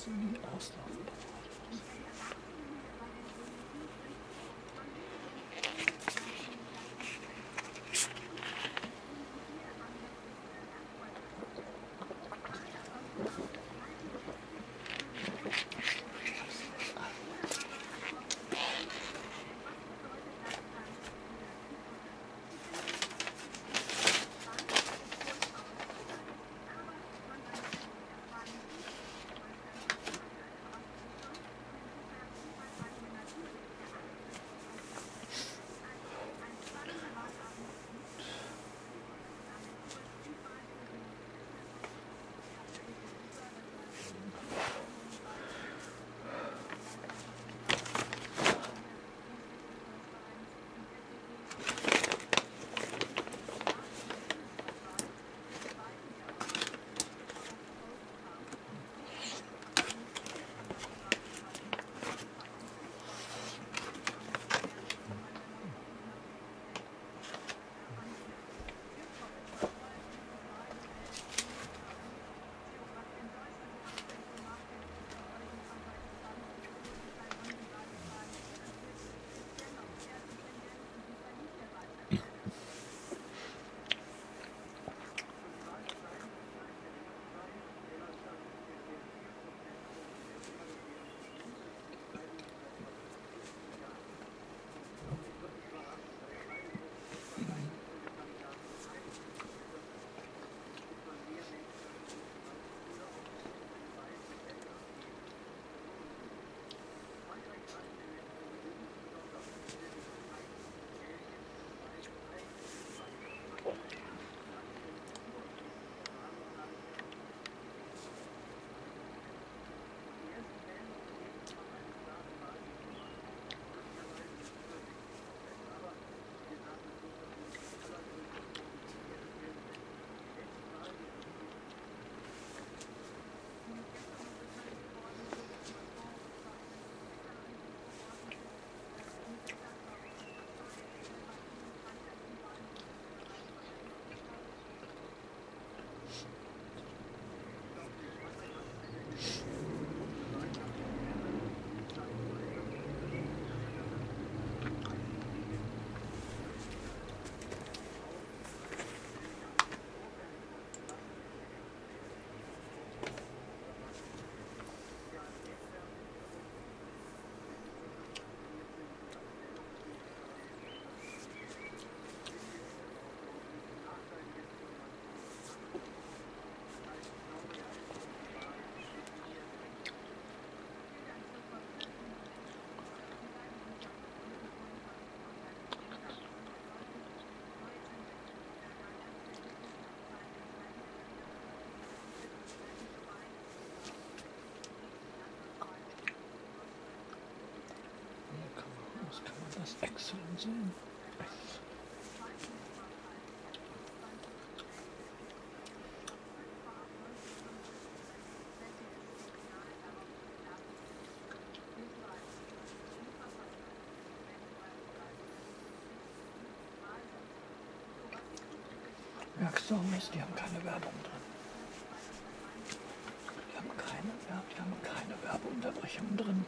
ist die Auslaufbahn. Das exzellent sehen. Merkst du, Mist, die haben keine Werbung drin. Die haben keine, die haben keine Werbeunterbrechung drin.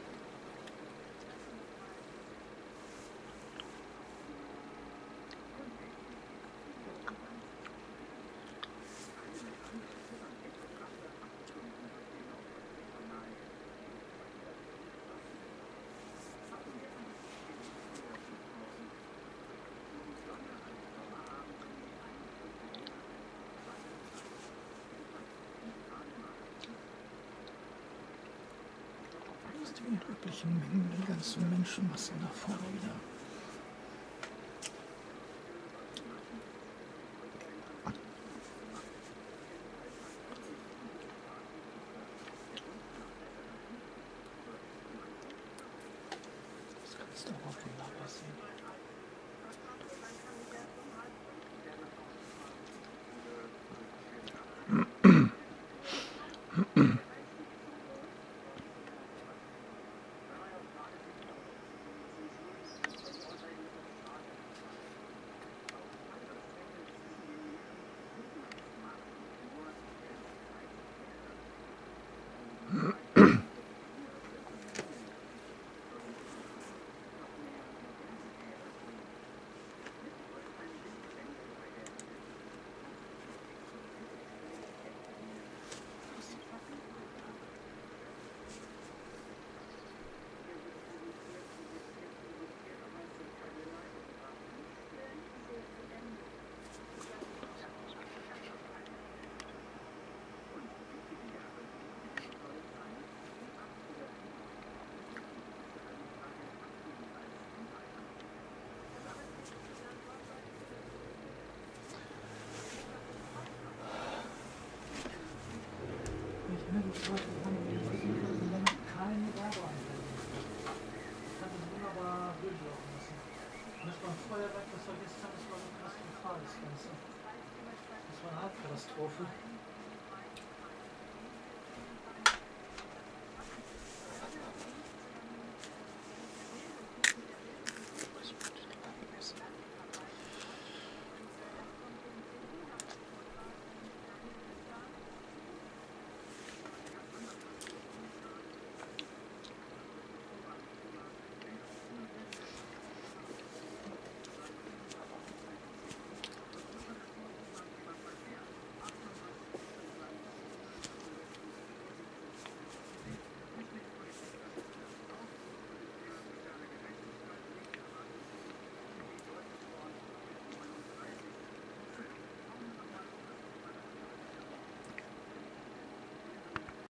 Üblichen Mengen, die ganzen Menschenmassen da vorne wieder. Das kannst du auch wunderbar sehen. Feuerwerk, das war gestern, das war so katastrophal, das war eine Katastrophe.